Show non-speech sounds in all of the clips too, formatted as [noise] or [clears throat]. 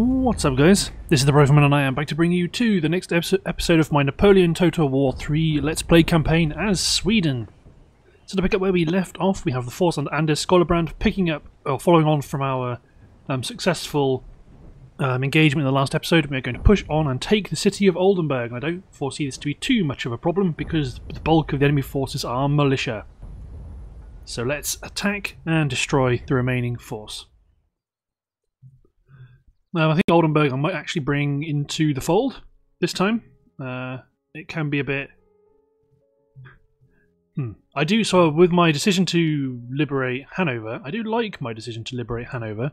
What's up guys? This is the Rifleman and I am back to bring you to the next episode of my Napoleon Total War 3 Let's Play campaign as Sweden. So to pick up where we left off, we have the force under Anders Skjöldebrand picking up, or following on from our um, successful um, engagement in the last episode, we're going to push on and take the city of Oldenburg. I don't foresee this to be too much of a problem because the bulk of the enemy forces are militia. So let's attack and destroy the remaining force. Now, I think Oldenburg I might actually bring into the fold this time. Uh, it can be a bit. Hmm. I do so with my decision to liberate Hanover. I do like my decision to liberate Hanover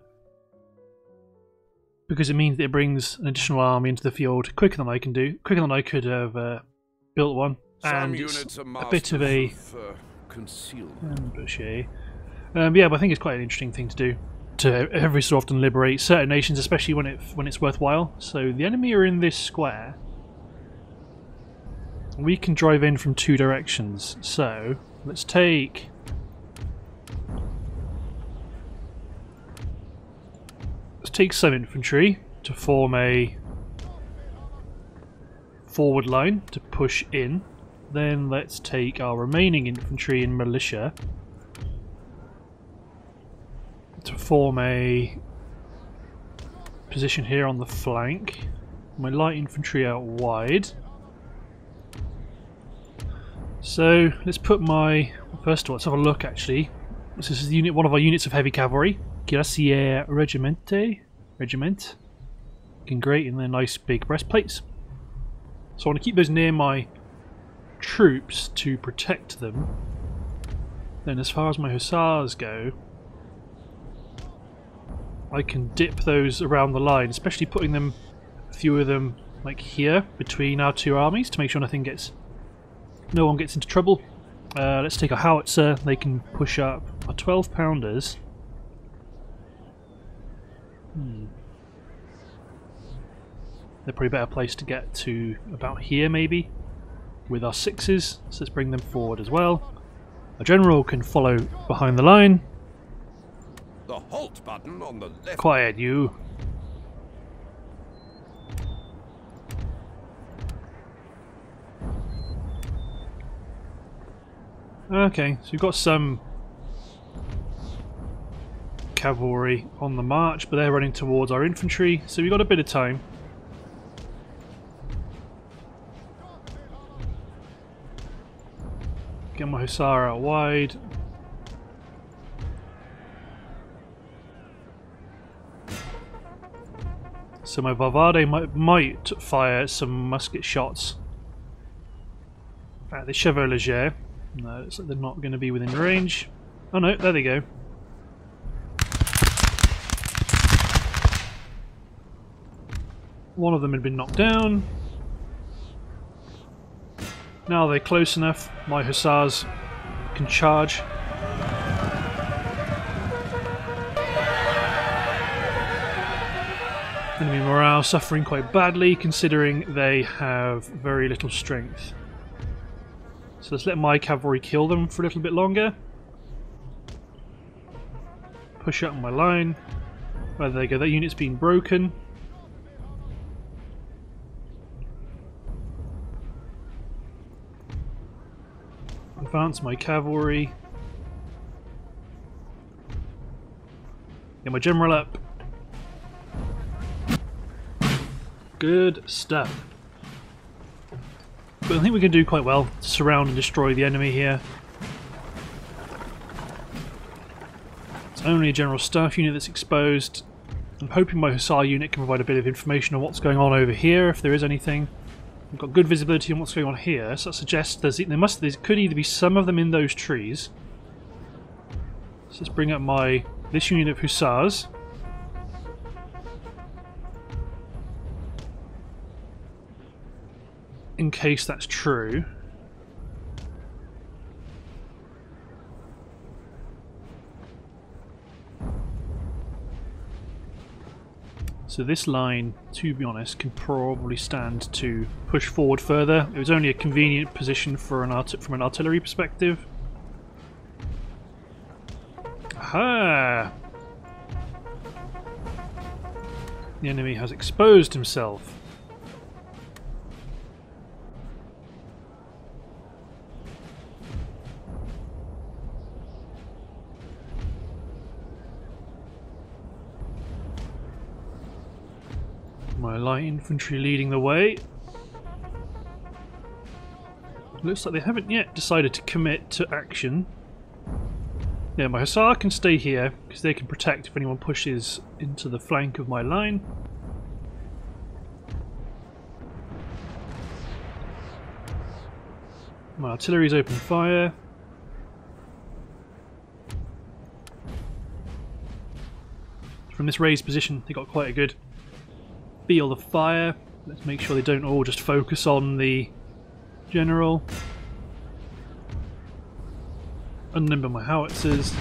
because it means that it brings an additional army into the field quicker than I can do, quicker than I could have uh, built one, Some and it's a bit of a of, uh, ambush. Um, yeah, but I think it's quite an interesting thing to do to every so often liberate certain nations, especially when it when it's worthwhile. So the enemy are in this square. We can drive in from two directions. So let's take. Let's take some infantry to form a forward line to push in. Then let's take our remaining infantry and militia to form a position here on the flank. My light infantry out wide. So let's put my first of all let's have a look actually. This is unit one of our units of heavy cavalry. Cuirassier Regimente Regiment. Looking great in their nice big breastplates. So I want to keep those near my troops to protect them. Then as far as my hussars go, I can dip those around the line, especially putting them, a few of them, like here, between our two armies to make sure nothing gets, no one gets into trouble. Uh, let's take a howitzer, they can push up our 12 pounders. Hmm. They're probably a better place to get to about here maybe, with our sixes, so let's bring them forward as well. A general can follow behind the line, the halt button on the left. Quiet, you. Okay, so you've got some cavalry on the march, but they're running towards our infantry, so we've got a bit of time. Get my hussar out wide. So my Varvade might, might fire some musket shots at the Chevaulegers. No, looks like they're not going to be within range. Oh no, there they go. One of them had been knocked down. Now they're close enough, my hussars can charge morale suffering quite badly considering they have very little strength. So let's let my cavalry kill them for a little bit longer. Push up my line. Where there they go, that unit's been broken. Advance my cavalry. Get my general up. Good stuff. But I think we can do quite well to surround and destroy the enemy here. It's only a general staff unit that's exposed. I'm hoping my Hussar unit can provide a bit of information on what's going on over here, if there is anything. We've got good visibility on what's going on here, so that suggests there's, there must there could either be some of them in those trees. So let's bring up my this unit of Hussars. Case that's true. So this line, to be honest, can probably stand to push forward further. It was only a convenient position for an art from an artillery perspective. Aha! The enemy has exposed himself. My light infantry leading the way. Looks like they haven't yet decided to commit to action. Yeah, my Hussar can stay here because they can protect if anyone pushes into the flank of my line. My artillery's open fire. From this raised position, they got quite a good feel the fire. Let's make sure they don't all just focus on the general. Unlimber my howitzers.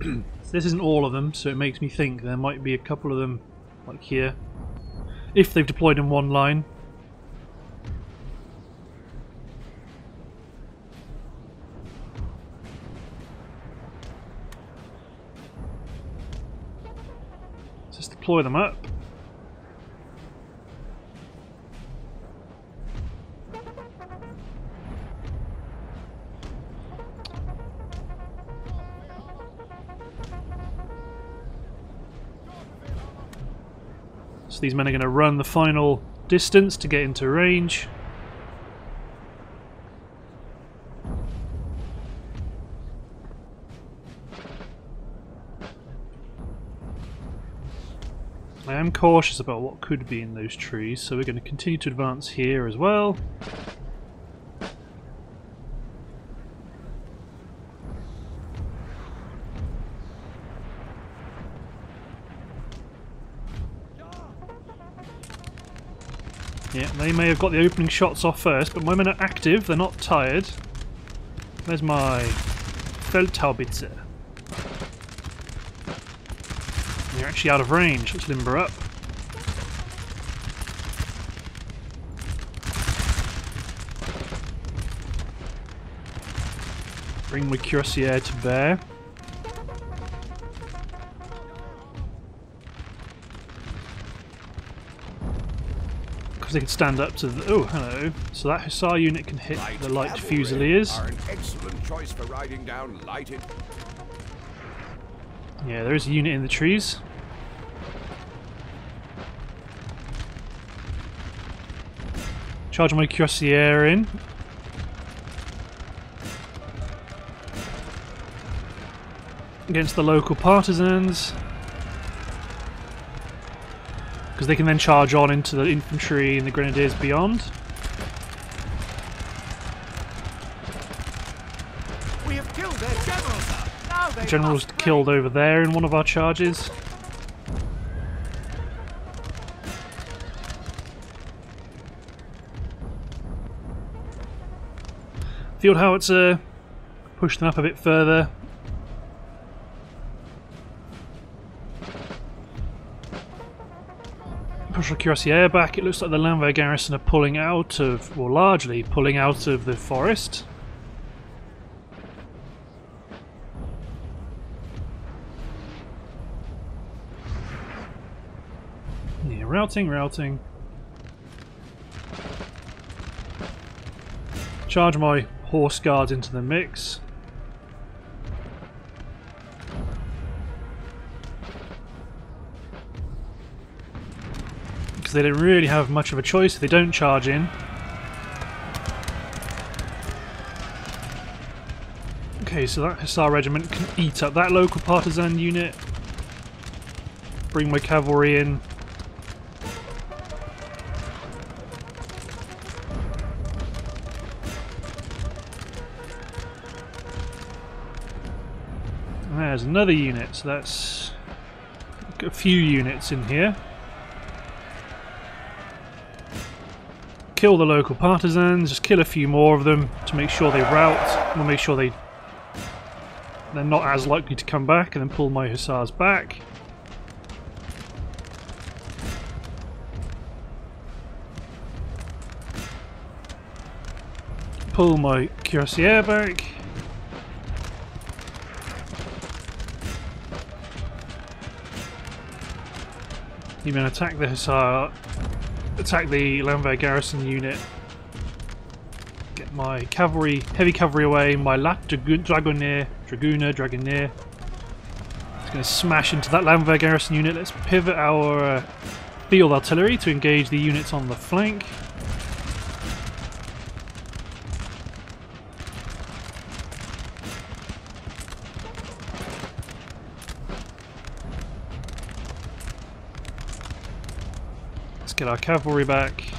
[clears throat] this isn't all of them, so it makes me think there might be a couple of them, like here. If they've deployed in one line, deploy them up. So these men are going to run the final distance to get into range. Cautious about what could be in those trees, so we're going to continue to advance here as well. Yeah, they may have got the opening shots off first, but my men are active, they're not tired. There's my Feldhaubitze. You're actually out of range. Let's limber up. Bring my cuirassier to bear. Because they can stand up to the... Oh, hello. So that Hussar unit can hit light the light fusiliers. Are an excellent choice for riding down lighted. Yeah, there is a unit in the trees. Charge my cuirassier in. Against the local partisans. Because they can then charge on into the infantry and the grenadiers beyond. We have killed their general, sir. Now they The general's must killed over there in one of our charges. Field howitzer, uh, push them up a bit further. Push our cuirassier back. It looks like the Landwehr garrison are pulling out of, or largely pulling out of the forest. Yeah, routing, routing. Charge my horse guards into the mix. They don't really have much of a choice if they don't charge in. Okay, so that Hussar regiment can eat up that local partisan unit. Bring my cavalry in. There's another unit, so that's a few units in here. Kill the local partisans, just kill a few more of them to make sure they rout. We'll make sure they they're not as likely to come back, and then pull my hussars back. pull my cuirassier back. Even attack the Hussar, attack the Landwehr garrison unit. Get my cavalry, heavy cavalry away, my Lat Dragonair, Dragoner, Dragonair. It's going to smash into that Landwehr garrison unit. Let's pivot our uh, field artillery to engage the units on the flank. Get our cavalry back.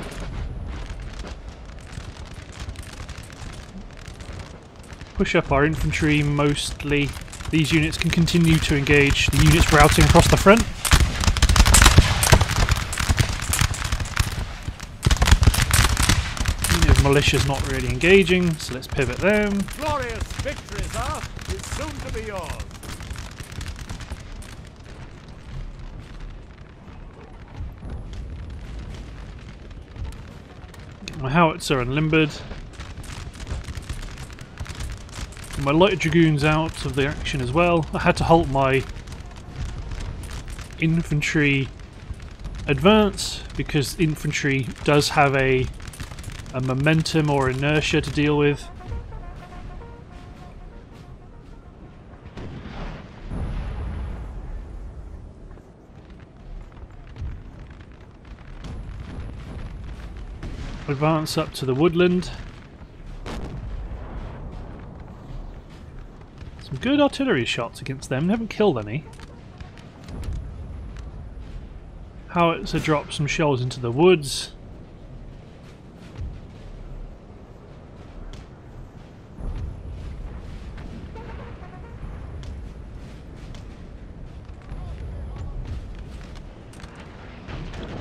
Push up our infantry mostly. These units can continue to engage the units routing across the front. Militia's not really engaging, so let's pivot them. Glorious victory, sir, is soon to be yours. My howitzer unlimbered. My light dragoons out of the action as well. I had to halt my infantry advance because infantry does have a a momentum or inertia to deal with. Advance up to the woodland. Some good artillery shots against them, haven't killed any. Howitzer dropped some shells into the woods.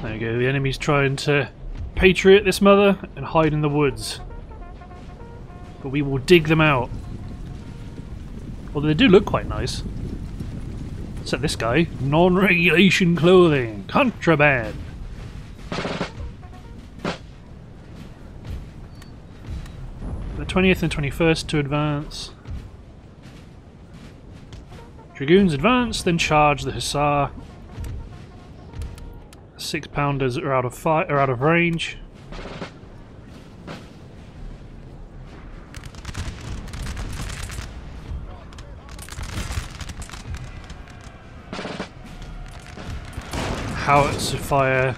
There we go, the enemy's trying to patriot this mother and hide in the woods. But we will dig them out. Although they do look quite nice. Set this guy. Non-regulation clothing. Contraband. The 20th and 21st to advance. Dragoons advance, then charge the Hussar. Six pounders are out of fight are out of range. Howitzer fire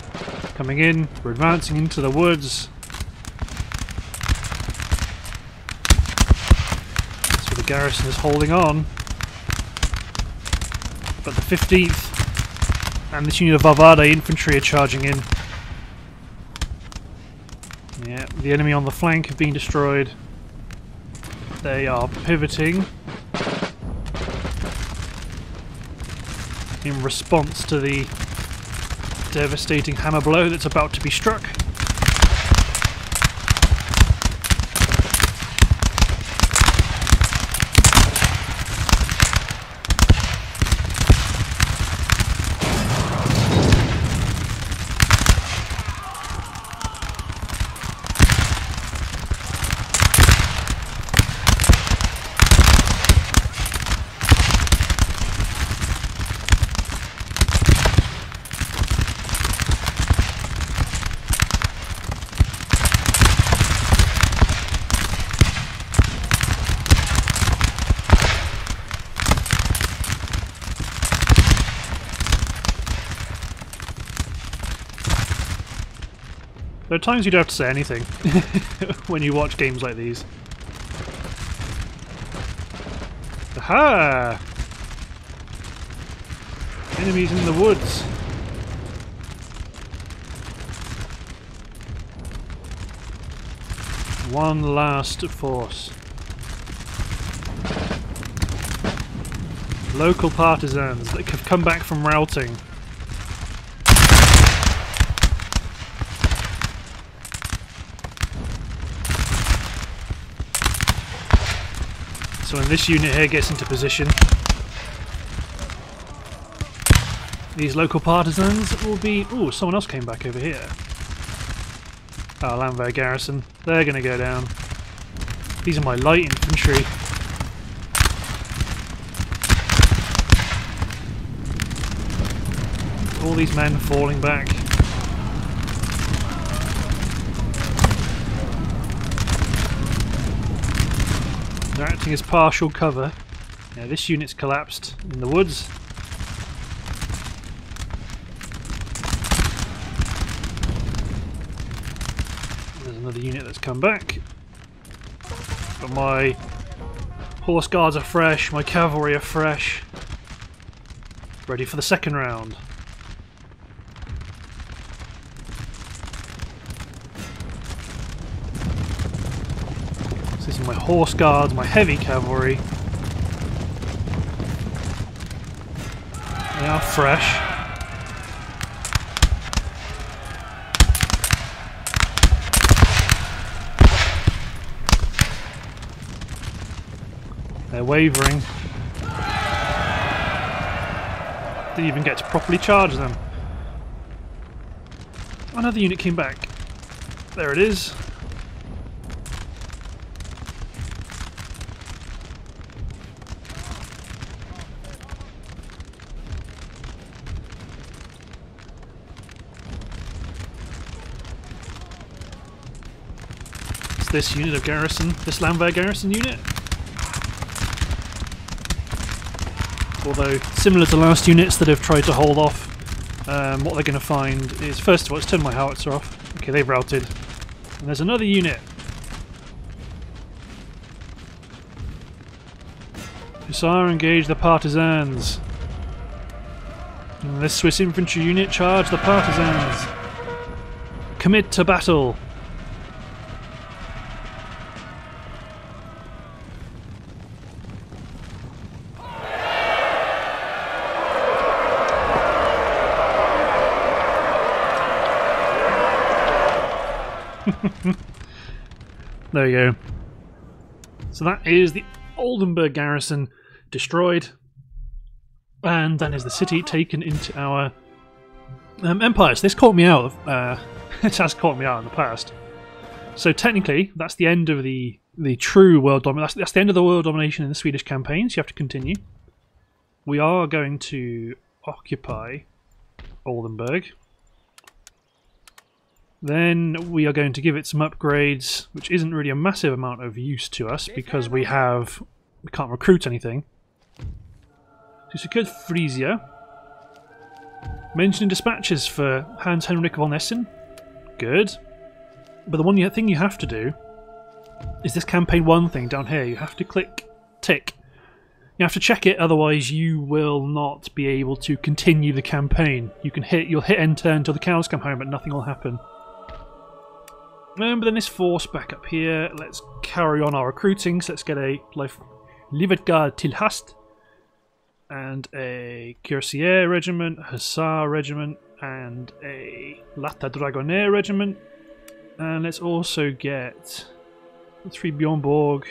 coming in. We're advancing into the woods. So the garrison is holding on. But the 15th and this unit of Varvada infantry are charging in. Yeah, the enemy on the flank have been destroyed. They are pivoting. In response to the devastating hammer blow that's about to be struck. There are times you don't have to say anything [laughs] when you watch games like these. Aha! Enemies in the woods. One last force. Local partisans that have come back from routing. So when this unit here gets into position, these local partisans will be... Oh, someone else came back over here. Ah, oh, Landwehr garrison. They're going to go down. These are my light infantry. All these men falling back. Acting as partial cover. Yeah, this unit's collapsed in the woods. There's another unit that's come back. But my horse guards are fresh, my cavalry are fresh. Ready for the second round. So this is my horse guards, my heavy cavalry. They are fresh. They're wavering. Didn't even get to properly charge them. Another unit came back. There it is. This unit of garrison, this Landwehr garrison unit. Although, similar to last units that have tried to hold off, um, what they're going to find is, first of all, let's turn my howitzer off. Okay, they've routed. And there's another unit. Hussar engage the partisans. And this Swiss infantry unit charge the partisans. Commit to battle. There you go. So that is the Oldenburg garrison destroyed, and that is the city taken into our um, empire. So this caught me out. Uh, [laughs] it has caught me out in the past. So technically, that's the end of the the true world domination. That's, that's the end of the world domination in the Swedish campaigns. You have to continue. We are going to occupy Oldenburg. Then we are going to give it some upgrades, which isn't really a massive amount of use to us because we have we can't recruit anything. So secured Frisia. Mentioning dispatches for Hans Henrik von Essen. Good. But the one thing you have to do is this campaign one thing down here. You have to click tick. You have to check it, otherwise you will not be able to continue the campaign. You can hit, you'll hit enter until the cows come home, but nothing will happen. But then this force back up here. Let's carry on our recruiting. So let's get a life Livetgard til Hast and a Cuirassier regiment, Hussar regiment, and a Lata Dragonair regiment. And let's also get three Bjornborg.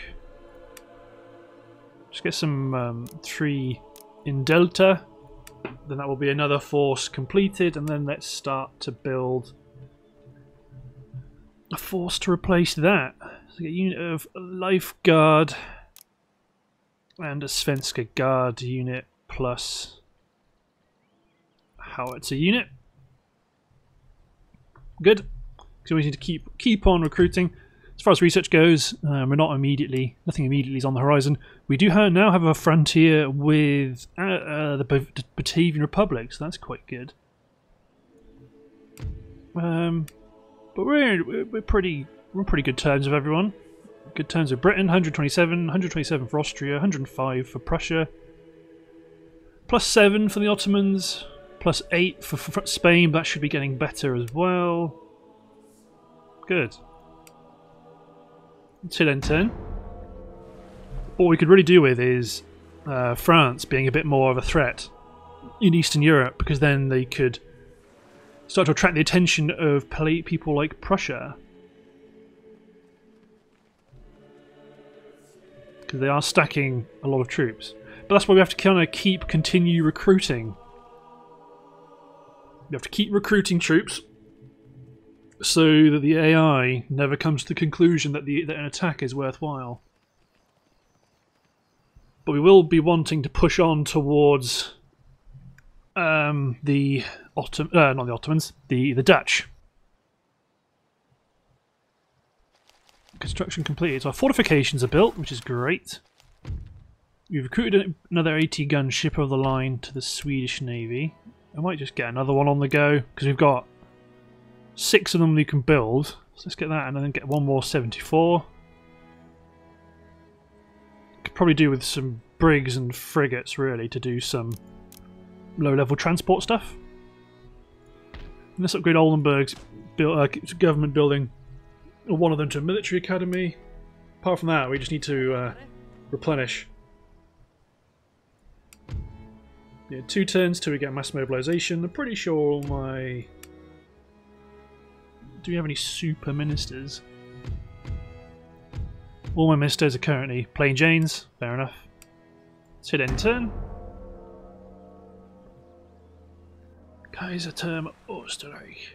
Just get some um, three in Delta. Then that will be another force completed, and then let's start to build a force to replace that. So a unit of Life Guard and a Svenska Guard unit plus howitzer unit. Good. So we need to keep keep on recruiting. As far as research goes, um, we're not immediately nothing immediately is on the horizon. We do have, now have a frontier with uh, uh, the Batavian Republic, so that's quite good. Um, but we're we're pretty we're pretty good terms with everyone. Good terms with Britain, 127, 127 for Austria, 105 for Prussia, plus seven for the Ottomans, plus eight for, for Spain. That should be getting better as well. Good. Until then, turn. What we could really do with is uh, France being a bit more of a threat in Eastern Europe, because then they could start to attract the attention of people like Prussia. Because they are stacking a lot of troops. But that's why we have to kind of keep, continue recruiting. We have to keep recruiting troops. so that the AI never comes to the conclusion that, the, that an attack is worthwhile. But we will be wanting to push on towards um, the Uh, not the Ottomans, the the Dutch. Construction completed. So our fortifications are built, which is great. We've recruited another 80 gun ship of the line to the Swedish Navy. I might just get another one on the go because we've got six of them we can build. So let's get that and then get one more 74. Could probably do with some brigs and frigates really to do some low level transport stuff. And let's upgrade Oldenburg's uh, government building, or one of them to a military academy. Apart from that, we just need to uh, replenish. Yeah, two turns till we get mass mobilization. I'm pretty sure all my. Do we have any super ministers? All my ministers are currently plain Janes. Fair enough. Let's hit end turn. Kaisertum Österreich.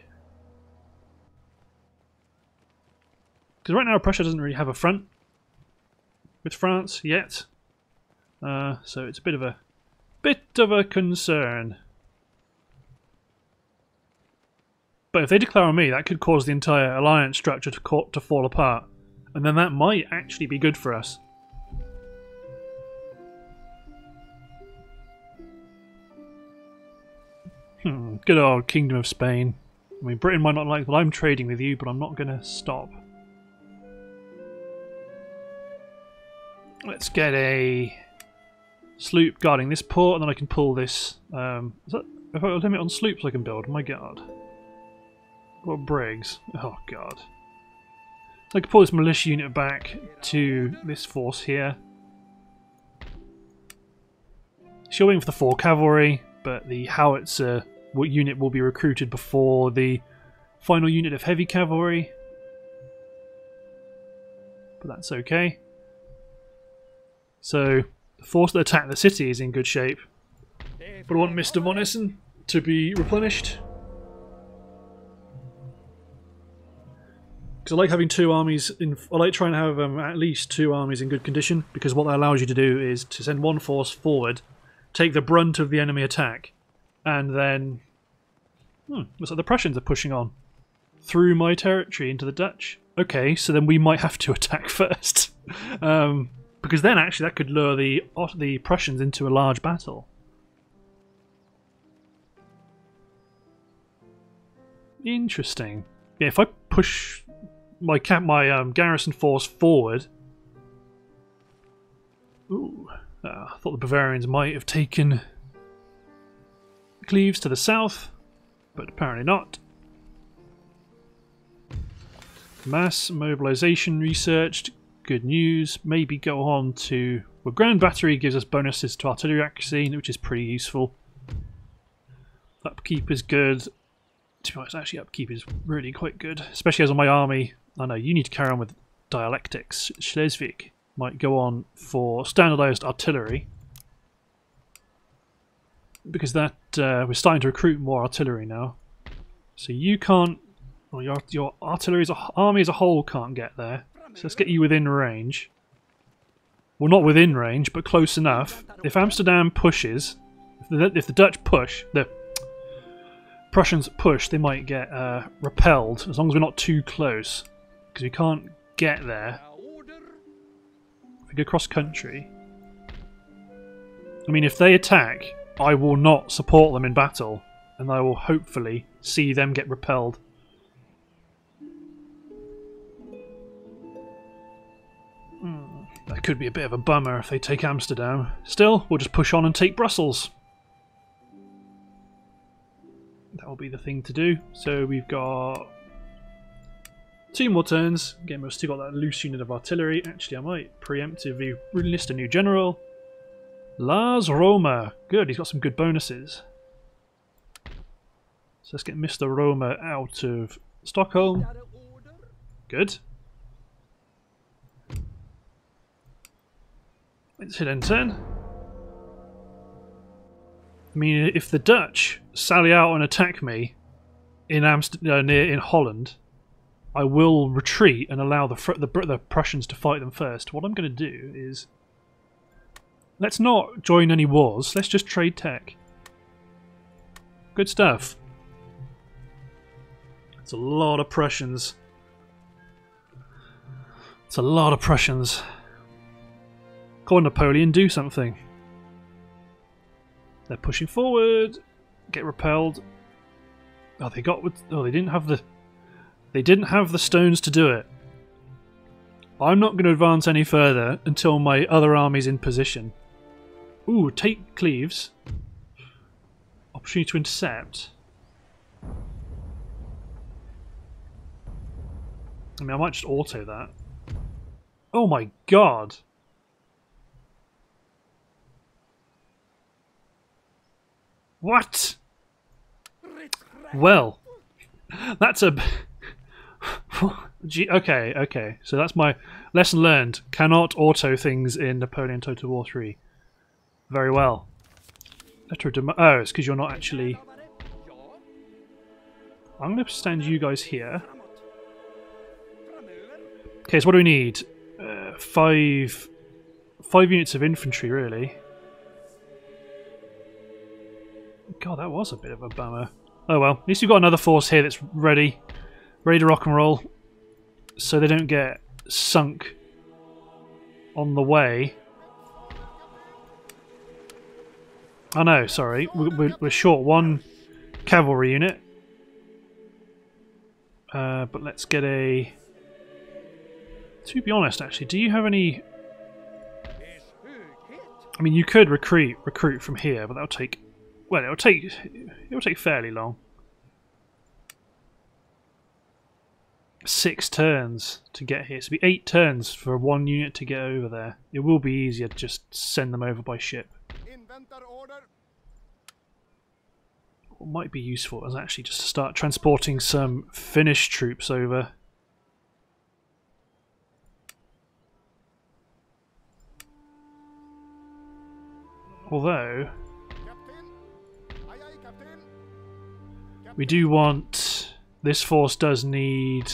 Because right now Prussia doesn't really have a front with France yet. Uh, so it's a bit of a bit of a concern. But if they declare on me, that could cause the entire alliance structure to, to fall apart. And then that might actually be good for us. Hmm, good old Kingdom of Spain. I mean, Britain might not like that I'm trading with you, but I'm not going to stop. Let's get a sloop guarding this port, and then I can pull this. Um, is that if I limit on sloops I can build? My god. What brigs? Oh god. So I can pull this militia unit back to this force here. Waiting for the four cavalry, but the howitzer unit will be recruited before the final unit of heavy cavalry. But that's okay. So the force that attacked the city is in good shape. But I want Mr. von Essen to be replenished. Because I like having two armies in. I like trying to have um, at least two armies in good condition because what that allows you to do is to send one force forward, take the brunt of the enemy attack, and then. Hmm, looks like the Prussians are pushing on through my territory into the Dutch. Okay, so then we might have to [laughs] attack first. um, because then actually that could lure the the Prussians into a large battle. Interesting. Yeah, if I push my cap my um, garrison force forward. Ooh, uh, I thought the Bavarians might have taken Cleves to the south, but apparently not. Mass mobilization researched. Good news. Maybe go on to. Well, ground battery gives us bonuses to artillery accuracy, which is pretty useful. Upkeep is good. To be honest, actually, upkeep is really quite good, especially as on my army I know you need to carry on with dialectics. Schleswig might go on for standardized artillery because that uh, we're starting to recruit more artillery now. So you can't, well, your your artillery as a, army as a whole can't get there. So let's get you within range. Well, not within range, but close enough. If Amsterdam pushes, if the, if the Dutch push, the Prussians push, they might get uh, repelled as long as we're not too close because we can't get there. If we go cross country, I mean, if they attack, I will not support them in battle, and I will hopefully see them get repelled. Hmm, that could be a bit of a bummer if they take Amsterdam. Still, we'll just push on and take Brussels. That will be the thing to do. So we've got Two more turns. Again, we've still got that loose unit of artillery. Actually, I might preemptively enlist a new general. Lars Roma. Good, he's got some good bonuses. So let's get Mr. Roma out of Stockholm. Good. Let's hit end turn. I mean, if the Dutch sally out and attack me in Amsterdam, uh, near in Holland, I will retreat and allow the, the, the Prussians to fight them first. What I'm going to do is. Let's not join any wars, let's just trade tech. Good stuff. It's a lot of Prussians. It's a lot of Prussians. On, Napoleon, do something. They're pushing forward. Get repelled. Oh, they got. Oh, they didn't have the. They didn't have the stones to do it. I'm not going to advance any further until my other army's in position. Ooh, take Cleves. Opportunity to intercept. I mean, I might just auto that. Oh my god! What? Well, that's a. [laughs] Okay, okay. So that's my lesson learned. Cannot auto things in Napoleon Total War 3. Very well. Letter of oh, it's because you're not actually. I'm going to stand you guys here. Okay, so what do we need? Uh, five, five units of infantry, really. God, that was a bit of a bummer. Oh well, at least we've got another force here that's ready, ready to rock and roll, so they don't get sunk on the way. Oh know, sorry, we're, we're short one cavalry unit. Uh, but let's get a... To be honest, actually, do you have any... I mean, you could recruit recruit from here, but that'll take well, it'll take it'll take fairly long. Six turns to get here. So it'll be eight turns for one unit to get over there. It will be easier to just send them over by ship. What might be useful is actually just to start transporting some Finnish troops over. Although, we do want... This force does need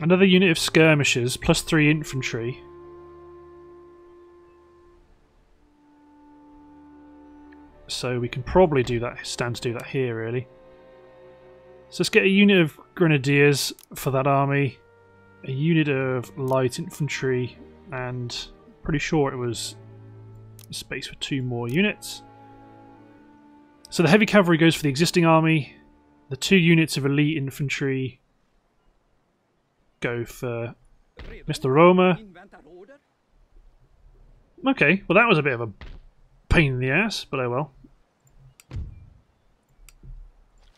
another unit of skirmishers, plus three infantry. So we can probably do that, stand to do that here, really. So let's get a unit of grenadiers for that army, a unit of light infantry, and pretty sure it was space for two more units. So the heavy cavalry goes for the existing army. The two units of elite infantry go for Mr. Roma. Okay, well that was a bit of a pain in the ass, but oh well.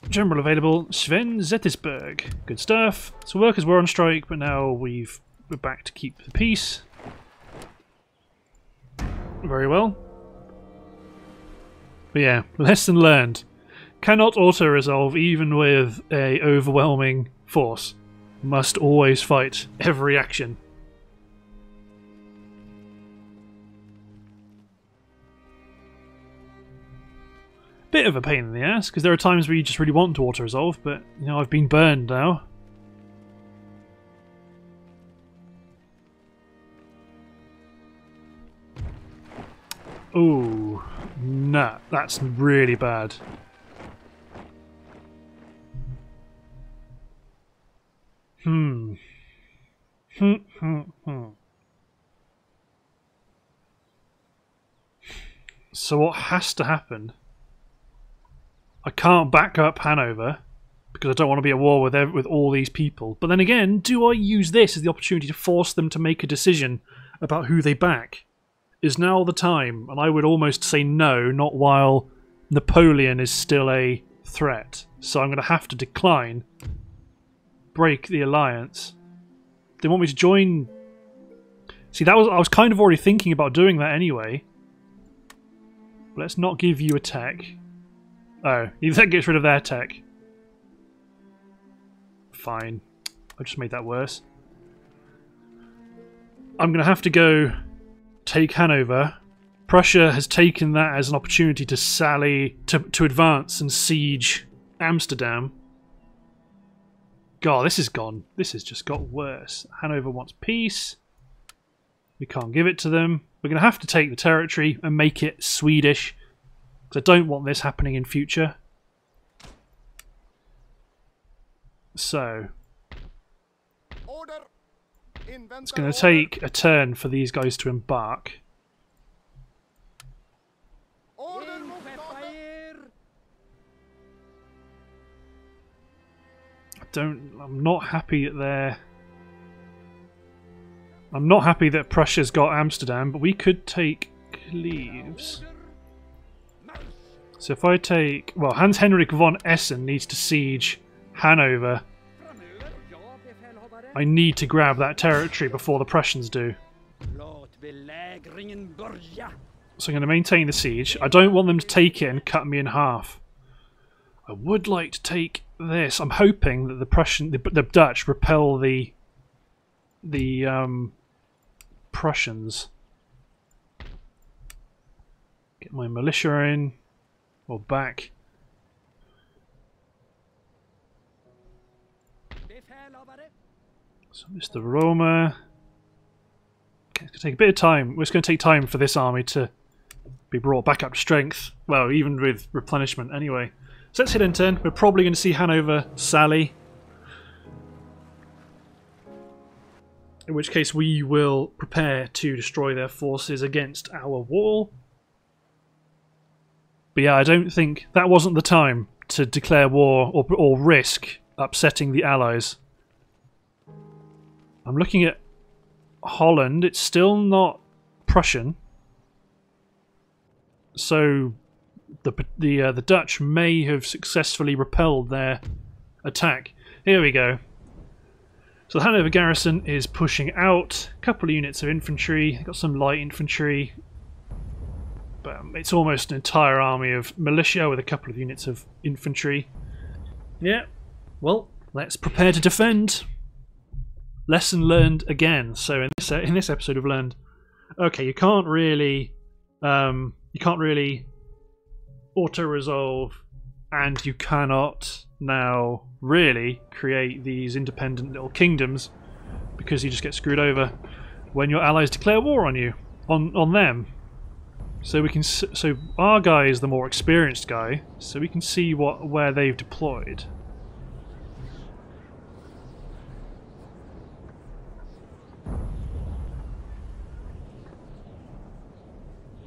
General available, Sven Zettisberg. Good stuff. So workers were on strike, but now we've we're back to keep the peace. Very well. But yeah, lesson learned. Cannot auto-resolve even with a overwhelming force. Must always fight every action. Bit of a pain in the ass, because there are times where you just really want to auto-resolve, but, you know, I've been burned now. Ooh. Nah, that's really bad. Hmm. Hmm, hmm, hmm. So what has to happen? I can't back up Hanover because I don't want to be at war with with all these people. But then again, do I use this as the opportunity to force them to make a decision about who they back? is now the time, and I would almost say no, not while Napoleon is still a threat. So I'm going to have to decline, break the alliance. They want me to join. See, that was I was kind of already thinking about doing that anyway. let's not give you a tech. Oh, that gets rid of their tech. Fine. I just made that worse. I'm going to have to go take Hanover. Prussia has taken that as an opportunity to sally, to, to advance and siege Amsterdam. God, this has gone. This has just got worse. Hanover wants peace. We can't give it to them. We're going to have to take the territory and make it Swedish. Because I don't want this happening in future. So, Order. it's going to take a turn for these guys to embark. Order. I don't. I'm not happy that they're. I'm not happy that Prussia's got Amsterdam, but we could take Cleves. So if I take, well, Hans Henrik von Essen needs to siege Hanover. I need to grab that territory before the Prussians do. So I'm going to maintain the siege. I don't want them to take it and cut me in half. I would like to take this. I'm hoping that the Prussian, the, the Dutch repel the the um, Prussians. Get my militia in or back. So Mr. Roma. Okay, it's going to take a bit of time. It's going to take time for this army to be brought back up to strength. Well, even with replenishment anyway. So let's hit in turn. We're probably going to see Hanover Sally. In which case we will prepare to destroy their forces against our wall. But yeah, I don't think that wasn't the time to declare war or, or risk upsetting the Allies. I'm looking at Holland. It's still not Prussian. So the the uh, the Dutch may have successfully repelled their attack. Here we go. So the Hanover garrison is pushing out. A couple of units of infantry. Got some light infantry. But um, it's almost an entire army of militia with a couple of units of infantry. Yeah. Well, let's prepare to defend. Lesson learned again. So in this in this episode, we've learned. Okay, you can't really, um, you can't really auto resolve, and you cannot now really create these independent little kingdoms because you just get screwed over when your allies declare war on you, on on them. So we can so our guy is the more experienced guy, so we can see what where they've deployed.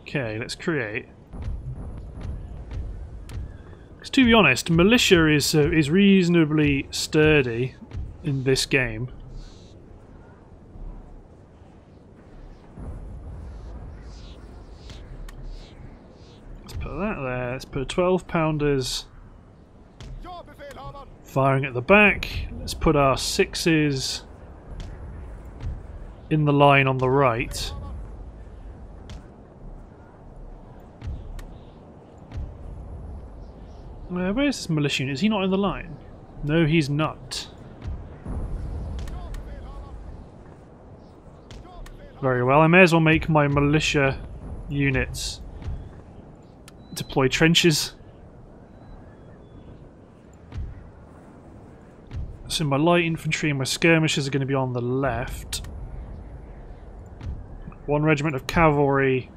Okay, let's create. 'Cause to be honest, militia is uh, is reasonably sturdy in this game. Let's put that there. Let's put 12 pounders firing at the back. Let's put our sixes in the line on the right. Uh, where's this militia unit? Is he not in the line? No, he's not. Very well, I may as well make my militia units deploy trenches. So my light infantry and my skirmishers are going to be on the left. One regiment of cavalry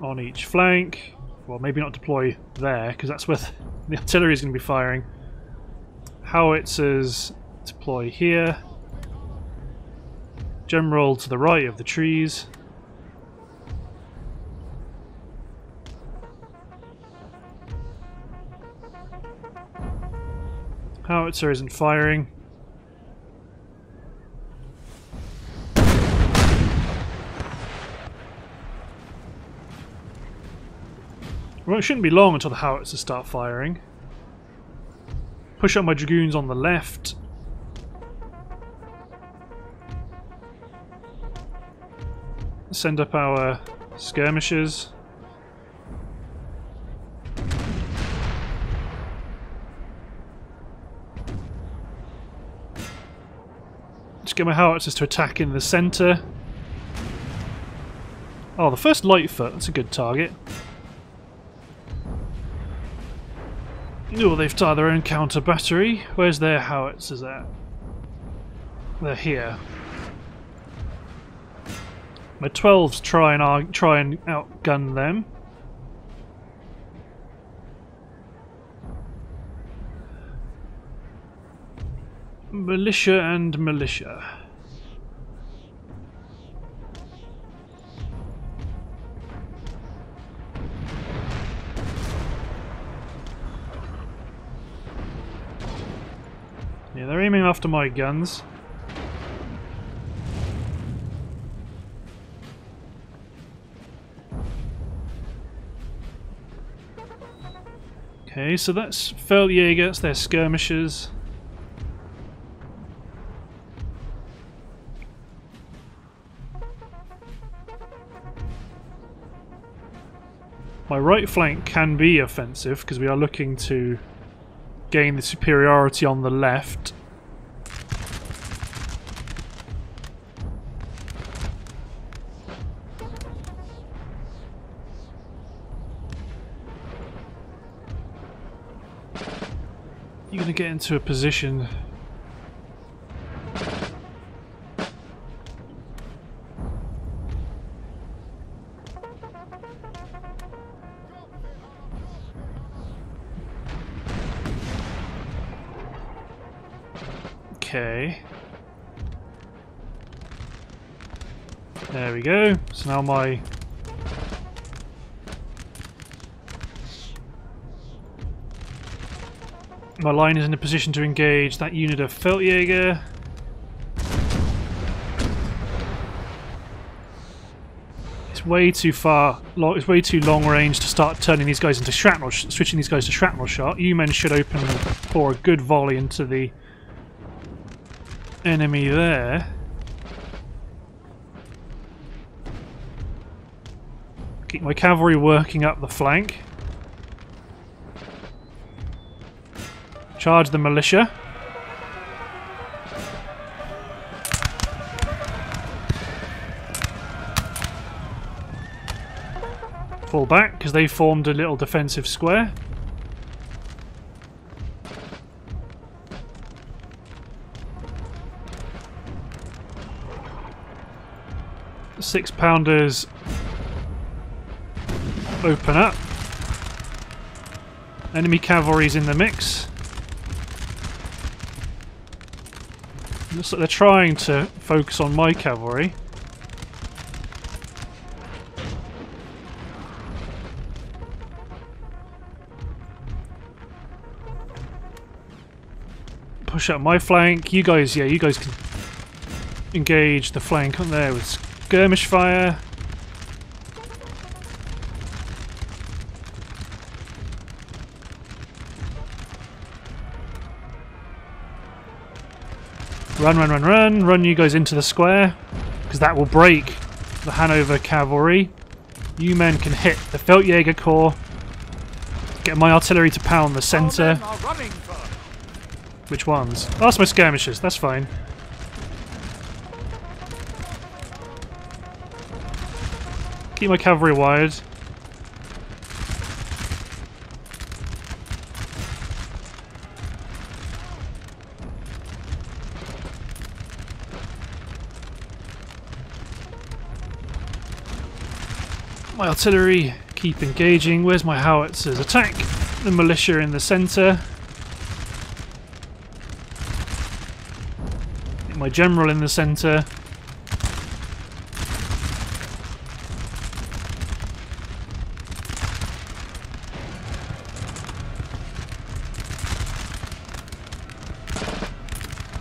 on each flank. Well, maybe not deploy there, because that's where [laughs] the artillery is going to be firing. Howitzers deploy here. General to the right of the trees. Howitzer isn't firing. Well, it shouldn't be long until the howitzers start firing. Push up my dragoons on the left. Send up our skirmishers. Get my howitzers to attack in the centre. Oh, the first Lightfoot, that's a good target. Oh, they've tied their own counter battery. Where's their howitzers at? They're here. My 12s try and try and outgun them. Militia and militia. Yeah, they're aiming after my guns. Okay, so that's Feldjäger, that's their skirmishers. Right flank can be offensive because we are looking to gain the superiority on the left. You're going to get into a position There we go. So now my my line is in a position to engage that unit of Feldjäger. It's way too far. It's way too long range to start turning these guys into shrapnel. Sh switching these guys to shrapnel shot. You men should open pour a good volley into the enemy there. Keep my cavalry working up the flank. Charge the militia. Fall back because they formed a little defensive square. Six pounders open up. Enemy cavalry's in the mix. Looks like they're trying to focus on my cavalry. Push up my flank. You guys, yeah, you guys can engage the flank on there with skirmish fire. Run, run, run, run. Run you guys into the square. Because that will break the Hanover cavalry. You men can hit the Feldjäger Corps. Get my artillery to pound the centre. men are running for Which ones? Oh, that's my skirmishers. That's fine. Keep my cavalry wired. My artillery keep engaging. Where's my howitzers? Attack the militia in the centre. my general in the centre.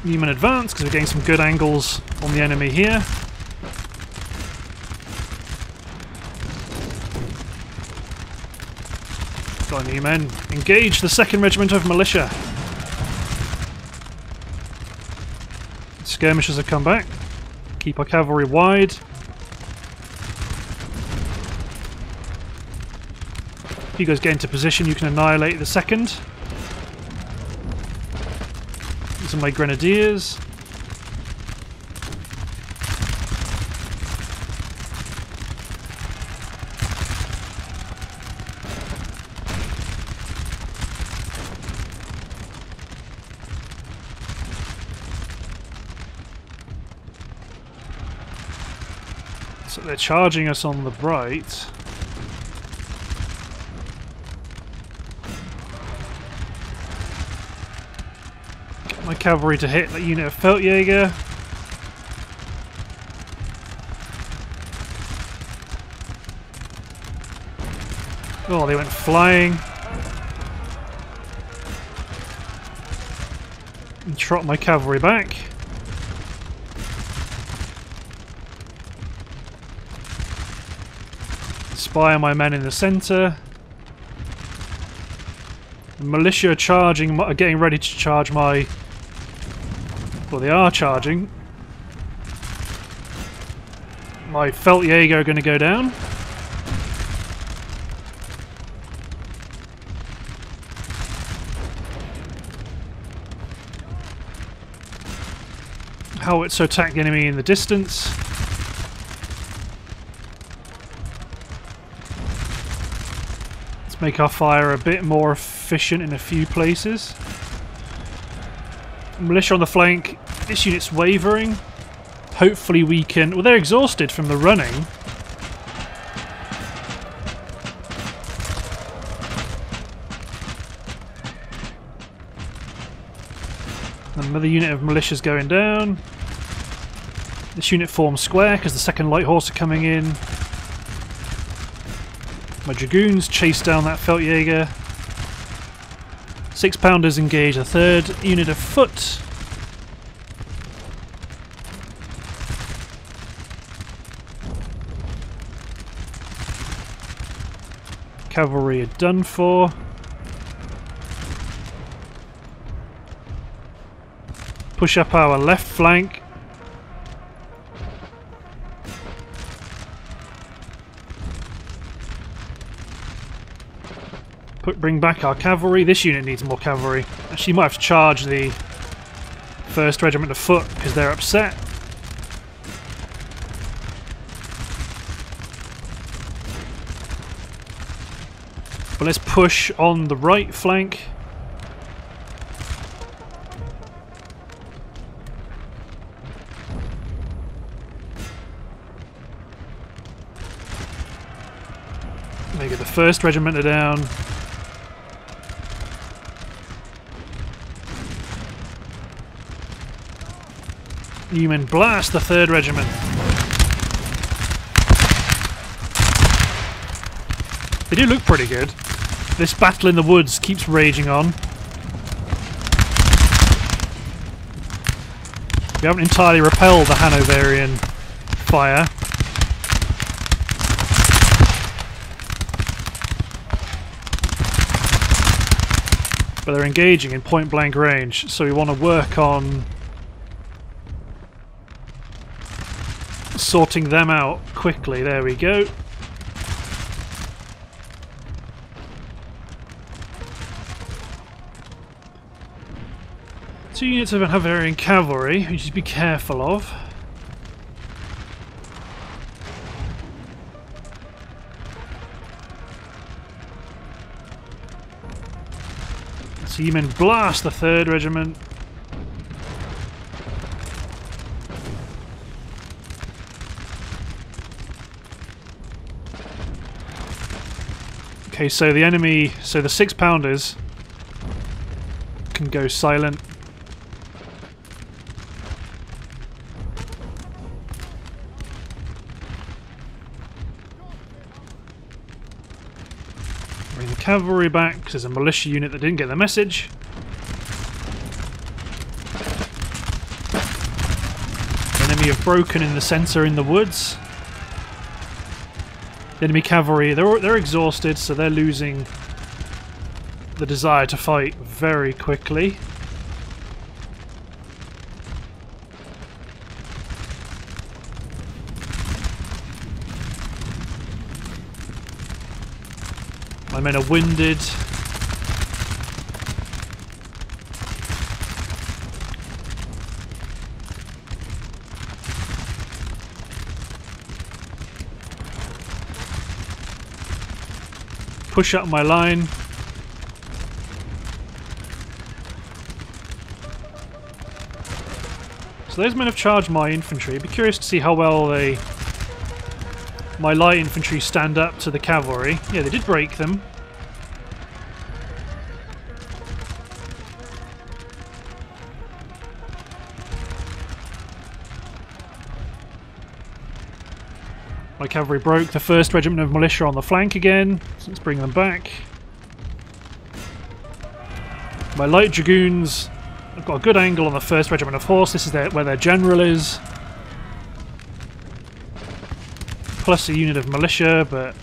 Newman advance because we're getting some good angles on the enemy here. Got Newman. Engage the 2nd Regiment of Militia. Skirmishers have come back. Keep our cavalry wide. If you guys get into position, you can annihilate the second. These are my grenadiers. So they're charging us on the right. Get my cavalry to hit that unit of Feldjäger. Oh, they went flying. And trot my cavalry back. Spy my men in the centre. Militia charging, getting ready to charge my. Well, they are charging. My Feldjäger are going to go down. Howitzer attack enemy in the distance. Make our fire a bit more efficient in a few places. Militia on the flank. This unit's wavering. Hopefully we can... Well, they're exhausted from the running. Another unit of militias going down. This unit forms square because the second light horse are coming in. My dragoons chase down that Feldjäger. Six pounders engage a third unit of foot. Cavalry are done for. Push up our left flank. Put, bring back our cavalry. This unit needs more cavalry. Actually, might have to charge the first regiment of foot because they're upset. But let's push on the right flank. Go, the first regiment are down. Newman blast the third regiment. They do look pretty good. This battle in the woods keeps raging on. We haven't entirely repelled the Hanoverian fire. But they're engaging in point blank range, so we want to work on sorting them out quickly. There we go. Two units of Hanoverian cavalry, we should be careful of. Seamen blast the third regiment. Okay, so the enemy, so the six pounders can go silent. Bring the cavalry back because there's a militia unit that didn't get the message. Enemy have broken in the centre in the woods. The enemy cavalry, they're, they're exhausted, so they're losing the desire to fight very quickly. My men are winded. Push up my line. So those men have charged my infantry. Be curious to see how well they my light infantry stand up to the cavalry. Yeah, they did break them. My cavalry broke the first regiment of militia on the flank again. So let's bring them back. My light dragoons. I've got a good angle on the first regiment of horse. This is their, where their general is. Plus a unit of militia, but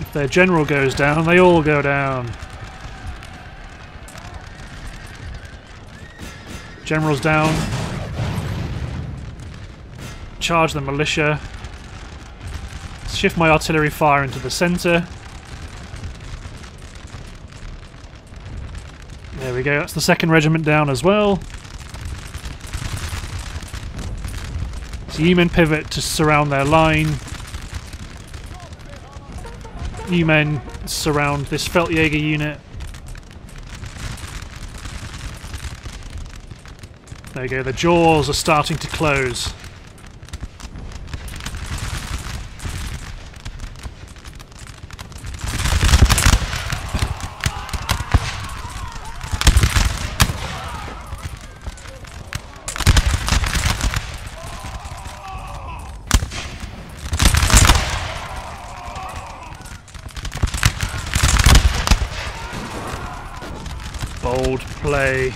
if their general goes down, they all go down. General's down. Charge the militia. Shift my artillery fire into the centre. There we go, that's the second regiment down as well. So you men pivot to surround their line. You men surround this Feldjäger unit. There you go, the jaws are starting to close. Bold play.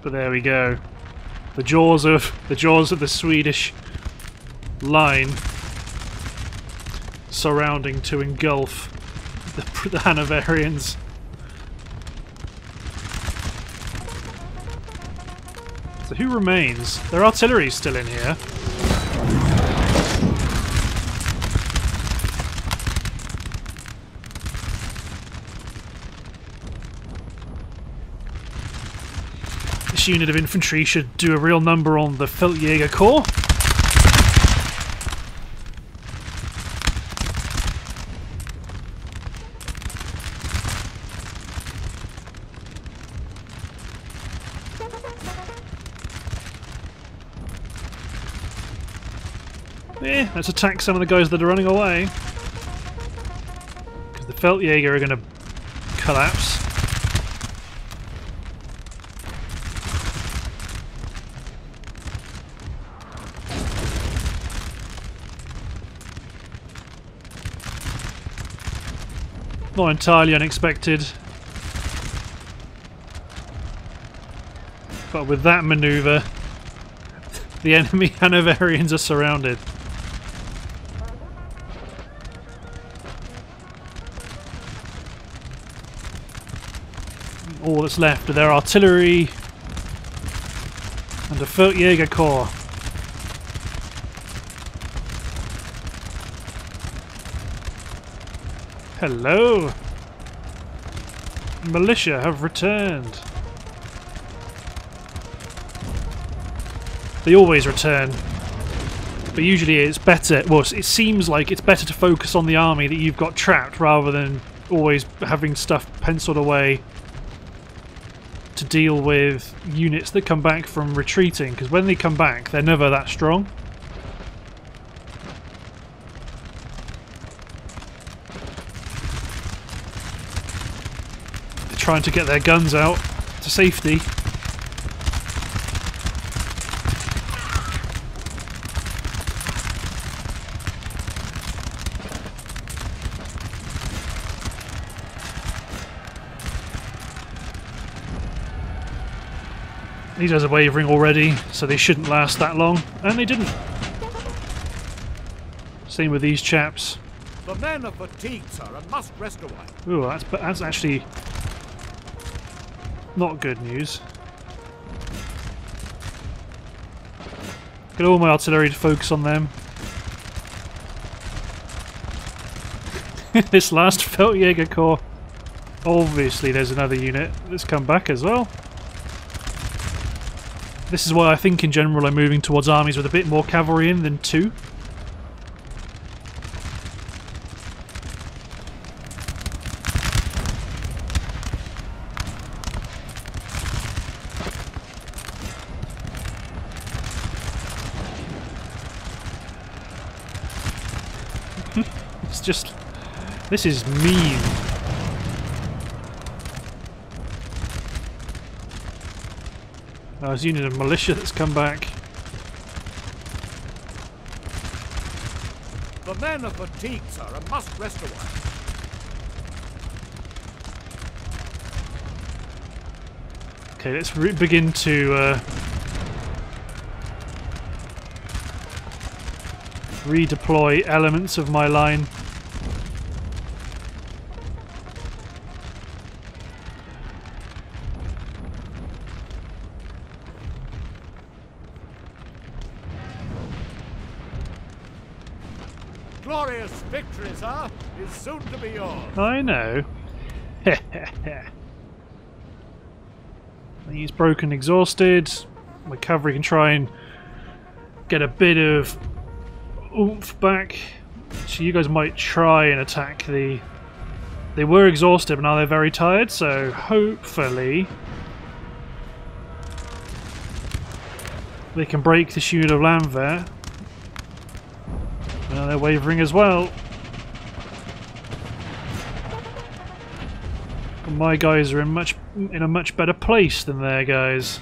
But there we go. The jaws of the jaws of the Swedish line surrounding to engulf the, [laughs] the Hanoverians. So who remains? Their artillery's still in here. This unit of infantry should do a real number on the Feldjäger Corps. Yeah, let's attack some of the guys that are running away. Because the Feldjäger are going to collapse. Not entirely unexpected. But with that maneuver, [laughs] the enemy Hanoverians are surrounded. Left are their artillery and a Feldjäger Corps. Hello! Militia have returned. They always return. But usually it's better, well, it seems like it's better to focus on the army that you've got trapped rather than always having stuff penciled away to deal with units that come back from retreating, because when they come back, they're never that strong. They're trying to get their guns out to safety. These guys are wavering already, so they shouldn't last that long. And they didn't. Same with these chaps. The men are fatigued, sir, and must rest a while. Ooh, that's, that's actually not good news. Get all my artillery to focus on them. [laughs] this last Feldjäger Corps. Obviously there's another unit that's come back as well. This is why I think in general I'm moving towards armies with a bit more cavalry in than two. [laughs] it's just... This is mean. Oh, there's a unit of militia that's come back. The men are fatigued, sir, and must rest a while. Okay, let's begin to uh, redeploy elements of my line. I know. [laughs] He's broken, exhausted. My cavalry can try and get a bit of oomph back. So you guys might try and attack the... They were exhausted, but now they're very tired, so hopefully... They can break this unit of land there. Now they're wavering as well. My guys are in much in a much better place than their guys.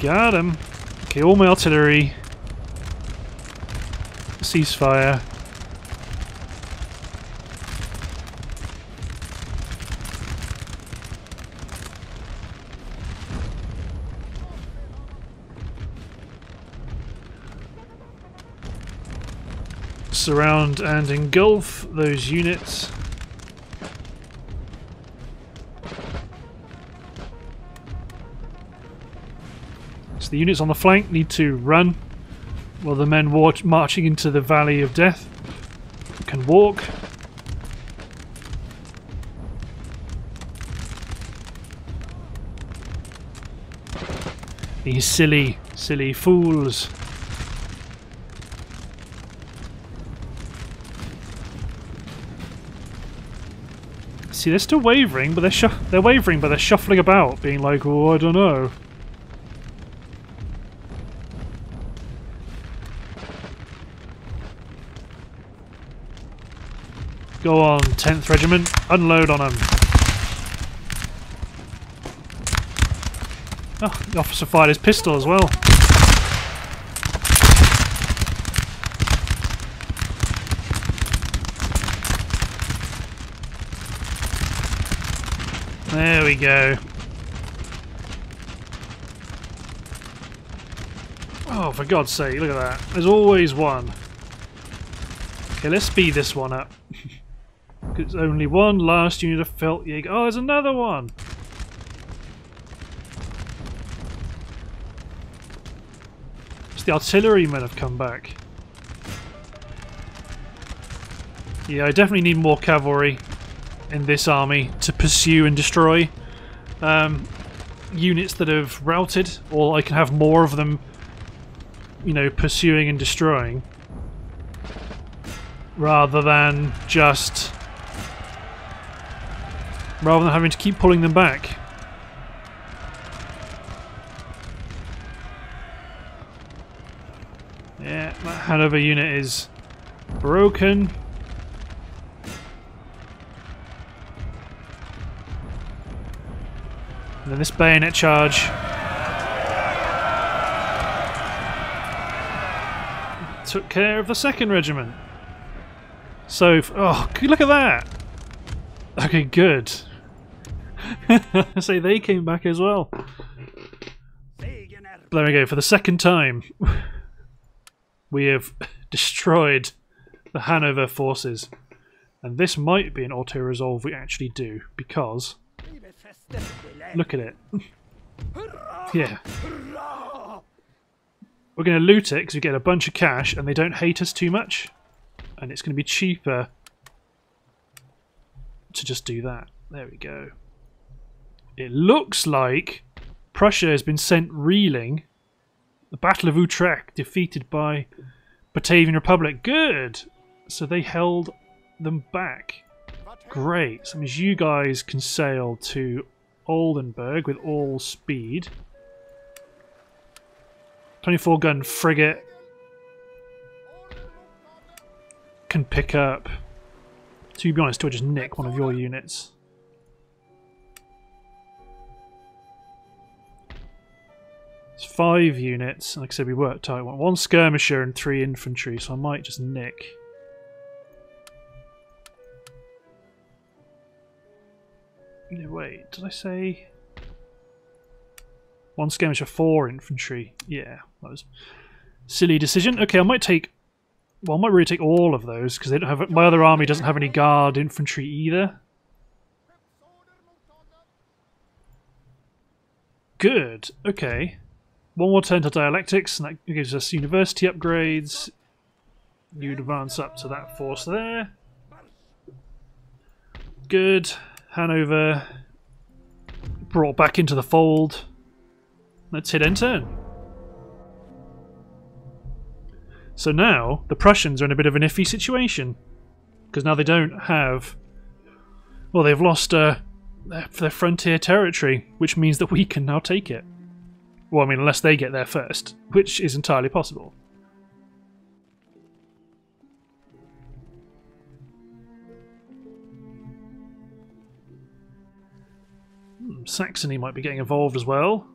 Got him. Okay, all my artillery. Ceasefire. Surround and engulf those units. So the units on the flank need to run while the men marching into the Valley of Death can walk. These silly, silly fools. See, they're still wavering, but they're they're wavering, but they're shuffling about, being like, "Oh, I don't know." Go on, 10th Regiment, unload on them. Oh, ah, the officer fired his pistol as well. There we go. Oh, for God's sake, look at that. There's always one. Okay, let's speed this one up. [laughs] it's only one last unit of Feldjäger. Oh, there's another one! It's the artillerymen have come back. Yeah, I definitely need more cavalry in this army to pursue and destroy um, units that have routed, or I can have more of them, you know, pursuing and destroying, rather than just rather than having to keep pulling them back. Yeah, that Hanover unit is broken. This bayonet charge. Took care of the second regiment. So, oh, look at that! Okay, good. [laughs] I say they came back as well. There we go, for the second time. [laughs] We have [laughs] destroyed the Hanover forces. And this might be an auto-resolve we actually do, because. Look at it. yeah. We're going to loot it because we get a bunch of cash and they don't hate us too much. And it's going to be cheaper to just do that. There we go. It looks like Prussia has been sent reeling. The Battle of Utrecht defeated by Batavian Republic. Good! So they held them back. Great. So means you guys can sail to Oldenburg with all speed. 24 gun frigate can pick up. To be honest, I'll just nick one of your units. It's five units. Like I said, we worked out one skirmisher and three infantry, so I might just nick. No, wait, did I say one skirmisher, four infantry? Yeah, that was silly decision. Okay, I might take. Well, I might really take all of those because they don't have. My other army doesn't have any guard infantry either. Good. Okay. One more turn to dialectics, and that gives us university upgrades. You'd advance up to that force there. Good. Hanover brought back into the fold. Let's hit enter. So now the Prussians are in a bit of an iffy situation because now they don't have. Well, they've lost uh, their frontier territory, which means that we can now take it. Well, I mean, unless they get there first, which is entirely possible. Saxony might be getting involved as well.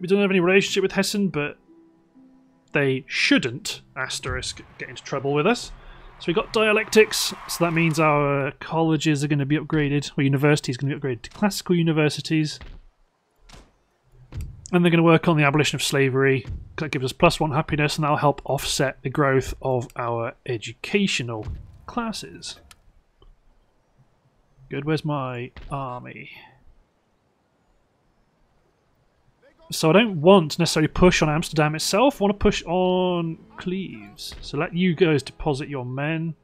We don't have any relationship with Hessen, but they shouldn't, asterisk, get into trouble with us. So we got dialectics, so that means our colleges are going to be upgraded, or universities are going to be upgraded to classical universities. And they're going to work on the abolition of slavery. Because that gives us plus one happiness, and that'll help offset the growth of our educational classes. Good, where's my army? So I don't want to necessarily push on Amsterdam itself. I want to push on Cleves. So let you guys deposit your men.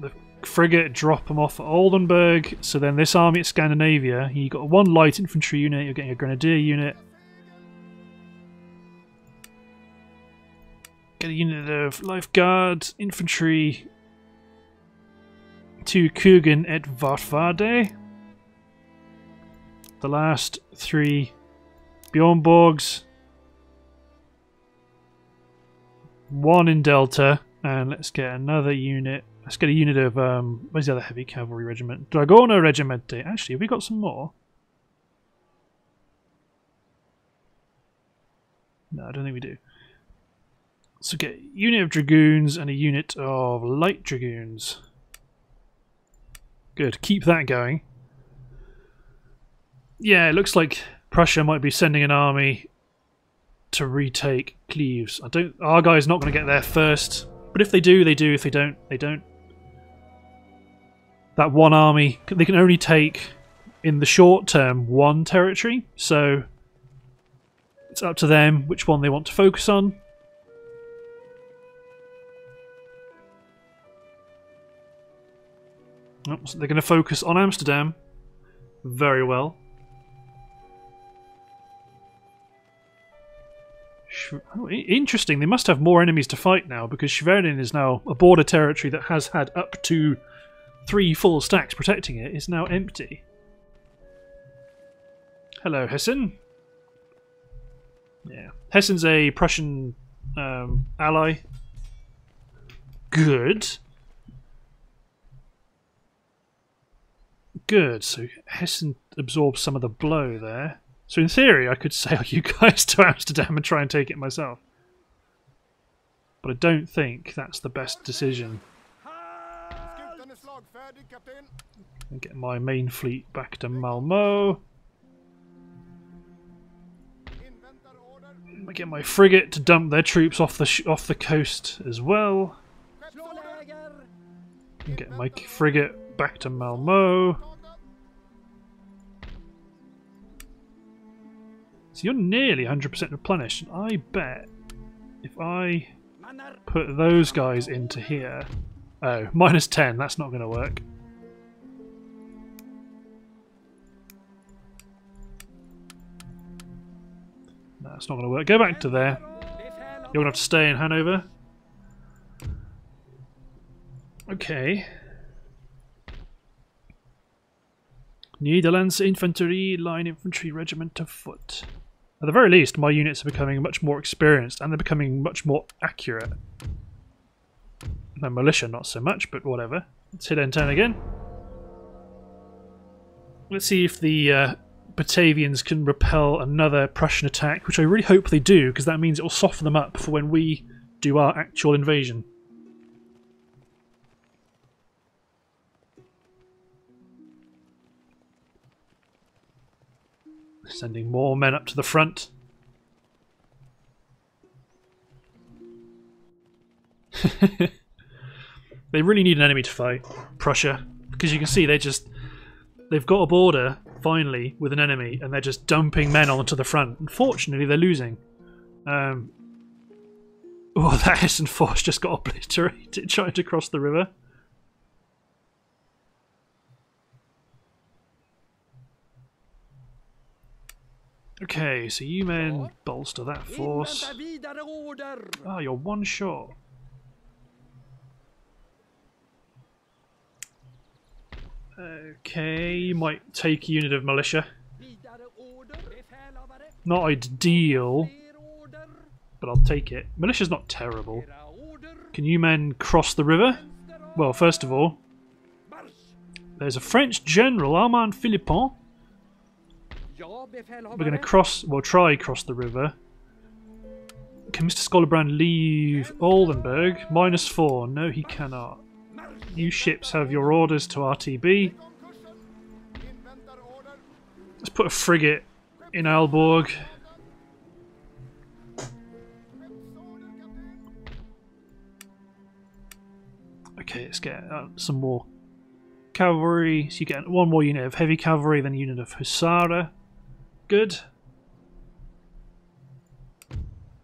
The frigate drop them off at Oldenburg. So then this army at Scandinavia, you got one light infantry unit, you're getting a grenadier unit. Get a unit of lifeguard, infantry, to Kugen et Vartvade the last three Bjornborgs. One in Delta, and let's get another unit. Let's get a unit of um. Where's the other heavy cavalry regiment? Dragoner Regimente. Actually, have we got some more? No, I don't think we do. So get a unit of dragoons and a unit of light dragoons. Good. Keep that going yeah, it looks like Prussia might be sending an army to retake Cleves. I don't. Our guy's not going to get there first, but if they do, they do. If they don't, they don't. That one army, they can only take in the short term one territory, so it's up to them which one they want to focus on. They're going to focus on Amsterdam. Very well. Oh, interesting. They must have more enemies to fight now because Schwerin is now a border territory that has had up to three full stacks protecting it is now empty. Hello, Hessen. Yeah, Hessen's a Prussian um, ally. Good. Good. So Hessen absorbs some of the blow there. So in theory, I could [laughs] sail you guys to Amsterdam and try and take it myself. But I don't think that's the best decision. And get my main fleet back to Malmo. Get my frigate to dump their troops off the off the coast as well. Get my frigate back to Malmo. So you're nearly 100% replenished. I bet if I put those guys into here... Oh, [laughs] minus 10, that's not going to work. That's not going to work. Go back to there. You're going to have to stay in Hanover. Okay. Netherlands Infantry Line Infantry Regiment of Foot. At the very least, my units are becoming much more experienced and they're becoming much more accurate. No militia, not so much, but whatever. Let's hit end turn again. Let's see if the uh, Batavians can repel another Prussian attack, which I really hope they do, because that means it will soften them up for when we do our actual invasion. Sending more men up to the front. [laughs] they really need an enemy to fight, Prussia, because you can see they just they've got a border finally with an enemy, and they're just dumping men onto the front. Unfortunately, they're losing. Um, [laughs] oh, that Hessen force just got obliterated [laughs] trying to cross the river. Okay, so you men bolster that force. Invänta vidare order. Ah, you're one shot. Okay, you might take a unit of militia. Vidare order. Befälhavare. Not ideal, but I'll take it. Militia's not terrible. Can you men cross the river? Well, first of all, there's a French general, Armand Philippon. We're going to cross, well, try cross the river. Can Mr. Skjöldebrand leave Oldenburg? Minus four. No, he cannot. You ships have your orders to RTB. Let's put a frigate in Aalborg. Okay, let's get uh, some more cavalry. So you get one more unit of heavy cavalry, then a unit of hussara. Good.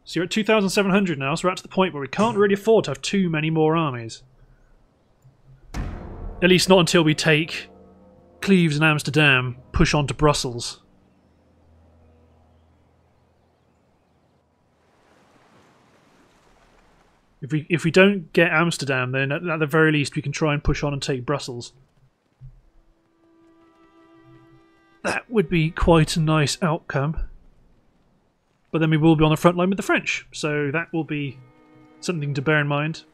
So you're at 2,700 now, so we're at to the point where we can't really afford to have too many more armies. At least not until we take Cleves and Amsterdam, push on to Brussels. If we if we don't get Amsterdam, then at, at the very least we can try and push on and take Brussels. Would be quite a nice outcome. But then we will be on the front line with the French, so that will be something to bear in mind.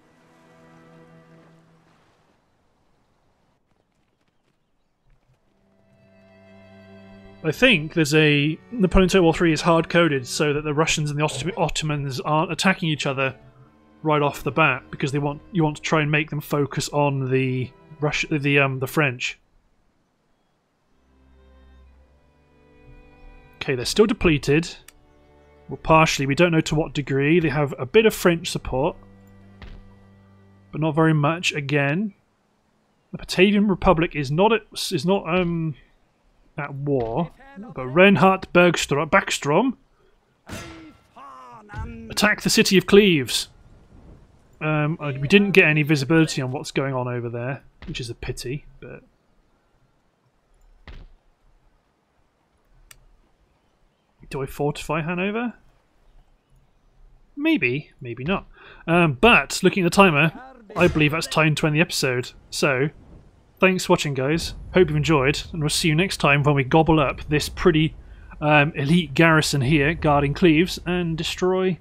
I think there's a Napoleon Total War 3 is hard coded so that the Russians and the Otto- Ottomans aren't attacking each other right off the bat because they want you want to try and make them focus on the Rush the um the French. Okay, they're still depleted. Well, partially. We don't know to what degree. They have a bit of French support, but not very much. Again, the Batavian Republic is not at, is not um at war, but Reinhard Bergstrom, Backstrom attack the city of Cleves. Um, uh, we didn't get any visibility on what's going on over there, which is a pity. But do I fortify Hanover? Maybe, maybe not. Um, but looking at the timer, I believe that's time to end the episode. So, thanks for watching, guys. Hope you've enjoyed, and we'll see you next time when we gobble up this pretty um, elite garrison here guarding Cleves and destroy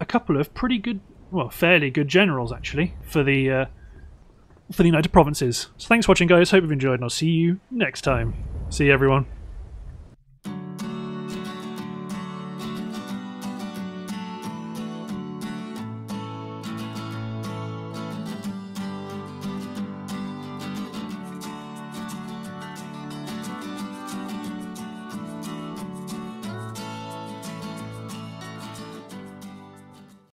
a couple of pretty good, well, fairly good generals actually for the uh, for the United Provinces. So thanks for watching, guys. Hope you've enjoyed, and I'll see you next time. See you, everyone.